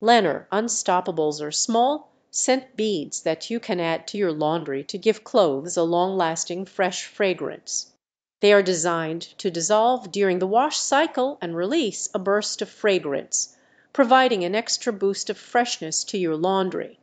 Lenor Unstoppables are small scent beads that you can add to your laundry to give clothes a long lasting fresh fragrance. They are designed to dissolve during the wash cycle and release a burst of fragrance, providing an extra boost of freshness to your laundry.